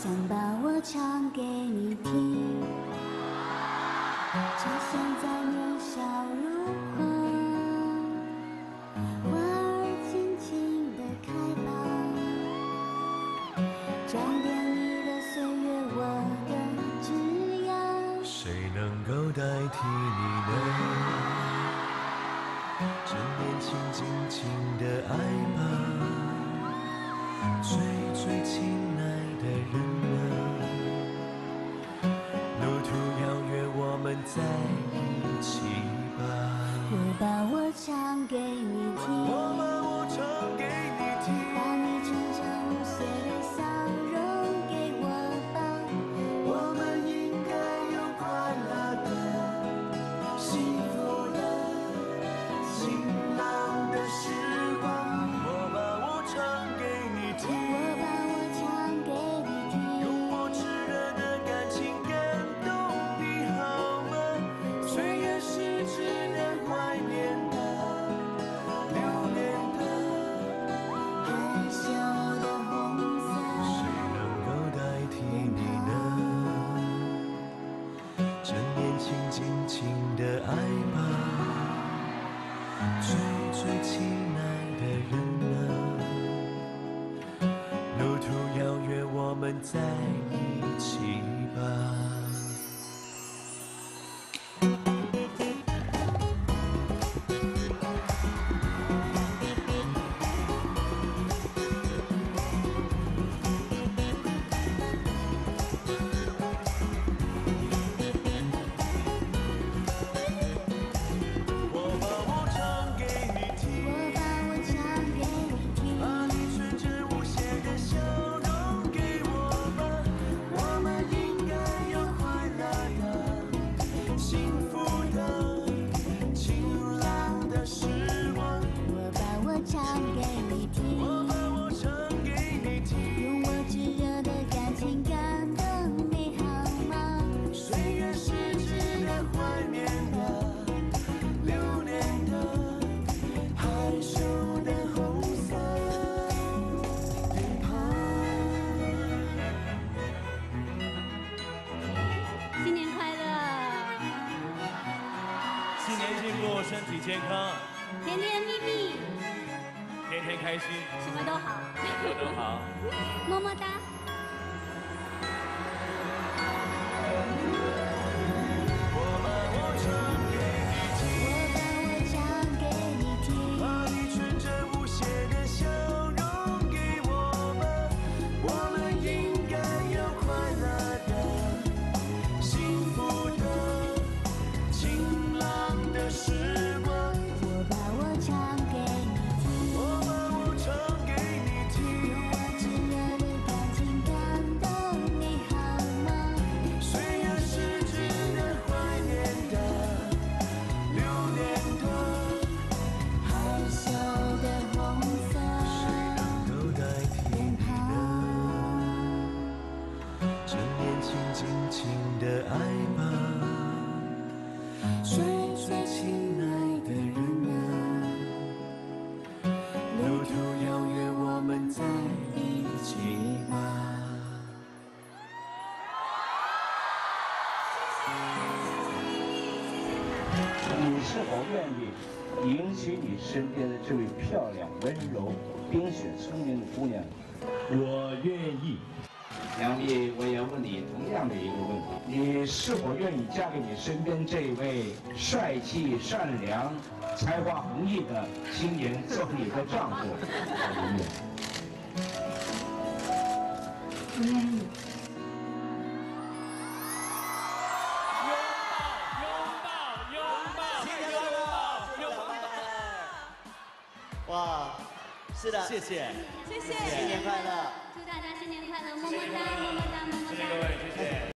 想把我唱给你听。趁现在年少如花，花儿尽情地开吧，装点你的岁月，我的枝桠。谁能够代替你呢？趁年轻，尽情的爱吧，最最把我唱给你听，我把我唱给你听，把你纯真无邪的笑最亲爱的人啊，路途遥远，我们在一起吧。身体健康，甜甜蜜蜜，天天开心，什么都好，都好。么么哒。尽情的爱吧，最最亲爱的人啊，路途遥远，我们在一起吧。你是否愿意迎娶你身边的这位漂亮、温柔、冰雪聪明的姑娘？我愿意。杨幂，我也要问你同样的一个问题：你是否愿意嫁给你身边这位帅气、善良、才华横溢的青年做你的丈夫？不愿意。哇，是的，谢谢。谢谢，新年快乐。祝大家新年快乐，么么哒，么么哒，么么哒。谢谢各位，谢谢。